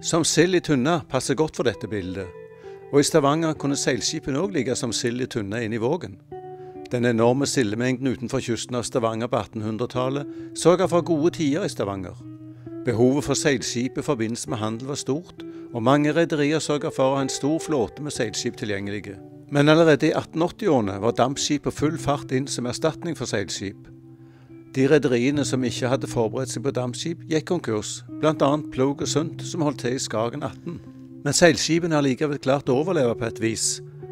Som sild i tunna passer godt for dette bildet. Og i Stavanger kunne seilskipene òg ligge som sild i tunna inne i Vågen. Den enorme sildemengden utenfor kysten av Stavanger på 1800-tallet sørga for gode tider i Stavanger. Behovet for seilskip i forbindelse med handel var stort, og mange rederier sørga for å ha en stor flåte med seilskip tilgjengelige. Men allerede i 1880-årene var dampskip på full fart inn som erstatning for seilskip. De rederiene som ikke hadde forberedt seg på dampskip, gikk konkurs, bl.a. Plog og Sundt, som holdt til i Skagen 18. Men seilskipene har likevel klart å overleve på et vis,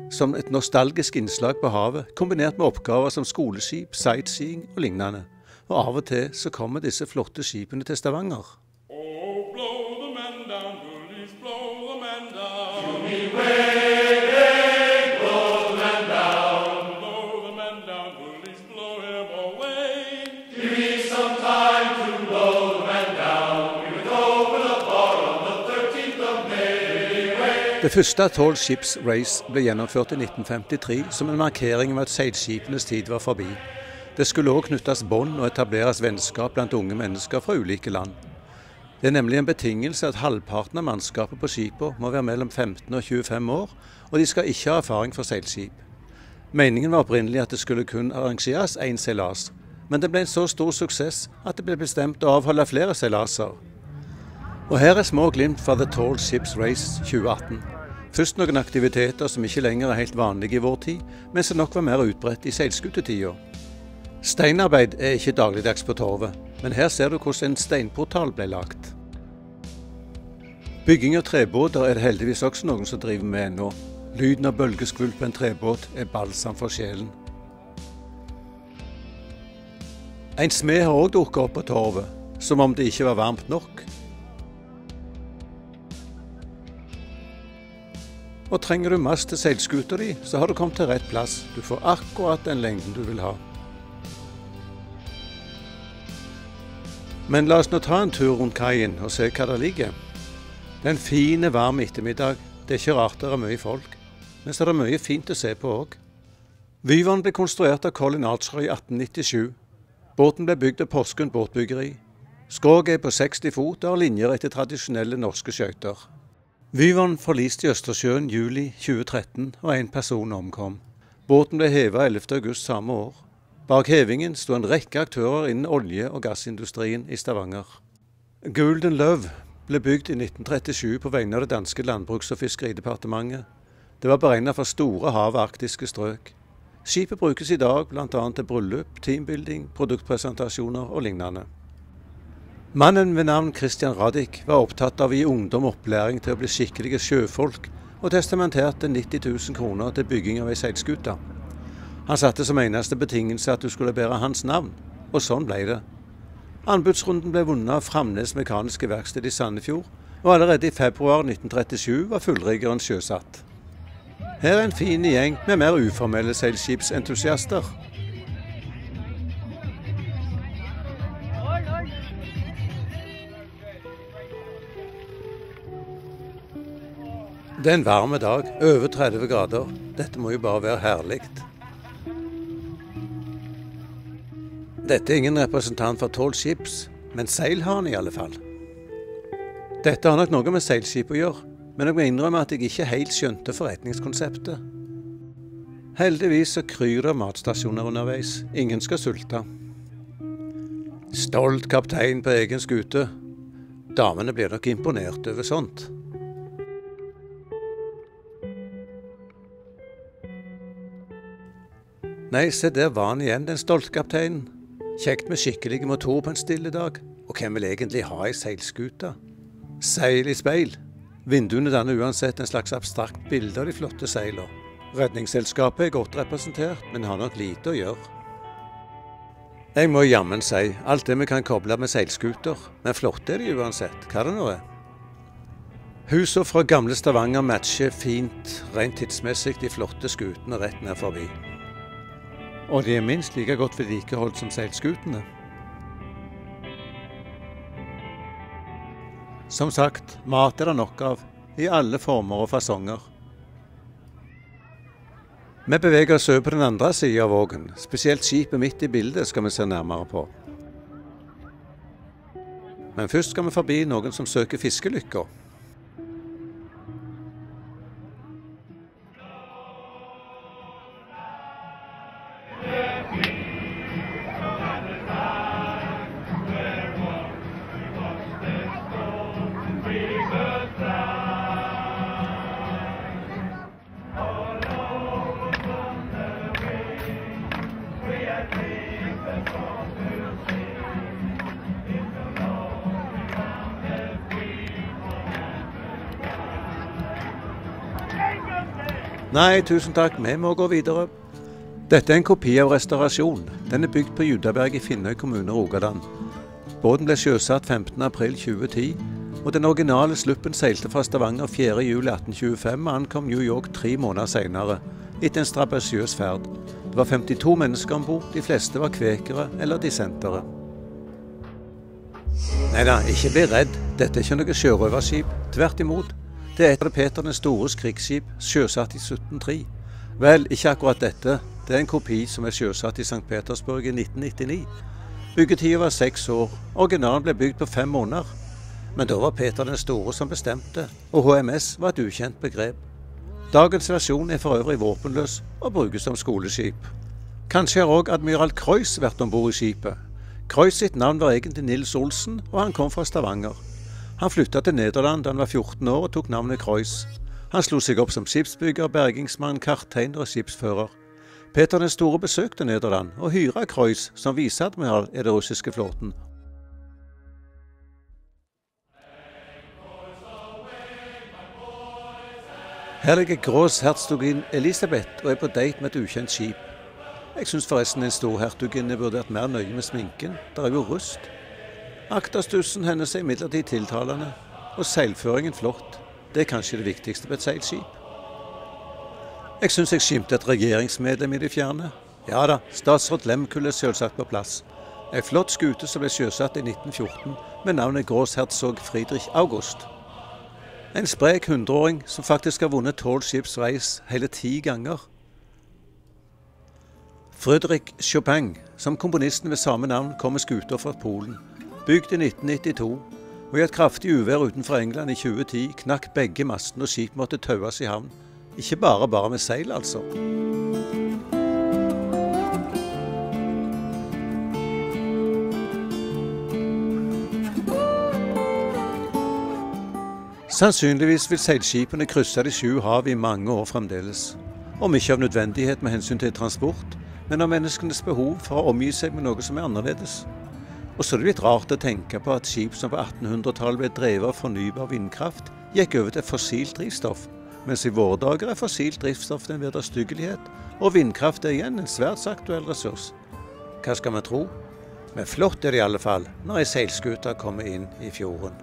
som et nostalgisk innslag på havet, kombinert med oppgaver som skoleskip, sightseeing og lignende. Og av og til så kommer disse flotte skipene til Stavanger. Det første Tall Ships Race ble gjennomført i 1953 som en markering av at seilskipenes tid var forbi. Det skulle òg knyttes bånd og etableres vennskap blant unge mennesker fra ulike land. Det er nemlig en betingelse at halvparten av mannskapet på skipene må være mellom 15 og 25 år, og de skal ikke ha erfaring fra seilskip. Meningen var opprinnelig at det skulle kun arrangeres én seilas, men det ble en så stor suksess at det ble bestemt å avholde flere seilaser. Og her er små glimt fra The Tall Ships Race 2018. Først noen aktiviteter som ikke lenger er helt vanlige i vår tid, men som nok var mer utbredt i seilskutetida. Steinarbeid er ikke dagligdags på torvet, men her ser du hvordan en steinportal ble lagt. Bygging av trebåter er det heldigvis også noen som driver med ennå. Lyden av bølgeskvulp på en trebåt er balsam for sjelen. En smed har òg dukket opp på torvet, som om det ikke var varmt nok. Og trenger du mast til seilskuta di, så har du kommet til rett plass. Du får akkurat den lengden du vil ha. Men la oss nå ta en tur rundt kaien og se hva der ligger. Det er en fin, varm ettermiddag. Det er ikke rart det er mye folk. Men så er det mye fint å se på òg. Vyvern ble konstruert av Colin Archer i 1897. Båten ble bygd av Porsgrunn båtbyggeri. Skroget er på 60 fot og har linjer etter tradisjonelle norske skøyter. Vyvern forliste i Østersjøen juli 2013, og én person omkom. Båten ble heva 11.8 samme år. Bak hevingen sto en rekke aktører innen olje- og gassindustrien i Stavanger. Golden Love ble bygd i 1937 på vegne av det danske landbruks- og fiskeridepartementet. Det var beregnet for store hav- og arktiske strøk. Skipet brukes i dag bl.a. til bryllup, teambuilding, produktpresentasjoner og lignende. Mannen ved navn Christian Radich var opptatt av å gi ungdom opplæring til å bli skikkelige sjøfolk, og testamenterte 90 000 kroner til bygging av ei seilskute. Han satte som eneste betingelse at du skulle bære hans navn, og sånn ble det. Anbudsrunden ble vunnet av Framnes Mekaniske Verksted i Sandefjord, og allerede i februar 1937 var fullriggeren sjøsatt. Her er en fin gjeng med mer uformelle seilskipsentusiaster. Det er en varm dag, over 30 grader. Dette må jo bare være herlig. Dette er ingen representant for Tall Ships, men seil har han i alle fall. Dette har nok noe med seilskip å gjøre, men jeg må innrømme at jeg ikke helt skjønte forretningskonseptet. Heldigvis så kryr det matstasjoner underveis. Ingen skal sulte. Stolt kaptein på egen skute. Damene blir nok imponert over sånt. Nei, se der var han igjen, den stolte kapteinen. Kjekt med skikkelige motor på en stille dag. Og hvem vil egentlig ha ei seilskute? Seil i speil. Vinduene danner uansett en slags abstrakt bilde av de flotte seilene. Redningsselskapet er godt representert, men har nok lite å gjøre. Jeg må jammen si alt det vi kan koble med seilskuter, men flotte er de uansett, hva det nå er. Husene fra gamle Stavanger matcher fint, rent tidsmessig, de flotte skutene rett ned forbi. Og de er minst like godt vedlikeholdt som seilskutene. Som sagt, mat er det nok av, i alle former og fasonger. Vi beveger oss over på den andre sida av Vågen. Spesielt skipet midt i bildet skal vi se nærmere på. Men først skal vi forbi noen som søker fiskelykker. Nei, tusen takk, vi må gå videre. Dette er en kopi av restaurasjon. Den er bygd på Judaberg i Finnøy kommune, Rogaland. Båten ble sjøsatt 15.4.2010, og den originale sluppen seilte fra Stavanger 4.7.1825 og ankom New York tre måneder senere, etter en strabasiøs ferd. Det var 52 mennesker om bord, de fleste var kvekere eller dissentere. Nei da, ikke bli redd, dette er ikke noe sjørøverskip. Tvert imot. Det er et av Peter den stores krigsskip, sjøsatt i 1703. Vel, ikke akkurat dette. Det er en kopi som er sjøsatt i St. Petersburg i 1999. Byggetida var seks år. Originalen ble bygd på fem måneder. Men da var Peter den store som bestemte, og HMS var et ukjent begrep. Dagens versjon er for øvrig våpenløs og brukes som skoleskip. Kanskje har òg admiral Kreuz vært om bord i skipet. Kreuz sitt navn var egentlig Nils Olsen, og han kom fra Stavanger. Han flytta til Nederland da han var 14 år og tok navnet Kreuz. Han slo seg opp som skipsbygger, bergingsmann, karttegner og skipsfører. Peter den store besøkte Nederland og hyra Kreuz som viseadmiral i den russiske flåten. Her ligger gråshertugin Elisabeth og er på date med et ukjent skip. Jeg syns forresten en stor storhertuginne burde vært mer nøye med sminken. Det er jo rust. Akterstussen hennes er imidlertid tiltalende, og seilføringen flott. Det er kanskje det viktigste på et seilskip. Jeg syns jeg skimter et regjeringsmedlem i det fjerne. Ja da, statsråd Lemkull er selvsagt på plass. Ei flott skute som ble sjøsatt i 1914 med navnet Gråsherzog Friedrich August. En sprek hundreåring som faktisk har vunnet tolv skips reis hele ti ganger. Fredrik Chopin, som komponisten ved samme navn, kom med skuter fra Polen. Bygd i 1992, og i et kraftig uvær utenfor England i 2010 knakk begge mastene og skip måtte taues i havn. Ikke bare bare med seil, altså. Sannsynligvis vil seilskipene krysse de sju hav i mange år fremdeles. Om ikke av nødvendighet med hensyn til transport, men av menneskenes behov for å omgi seg med noe som er annerledes. Og så er det litt rart å tenke på at skip som på 1800-tallet ble drevet av fornybar vindkraft, gikk over til fossilt drivstoff, mens i våre dager er fossilt drivstoff en vederstyggelighet, og vindkraft er igjen en svært aktuell ressurs. Hva skal vi tro? Men flott er det i alle fall når ei seilskute kommer inn i fjorden.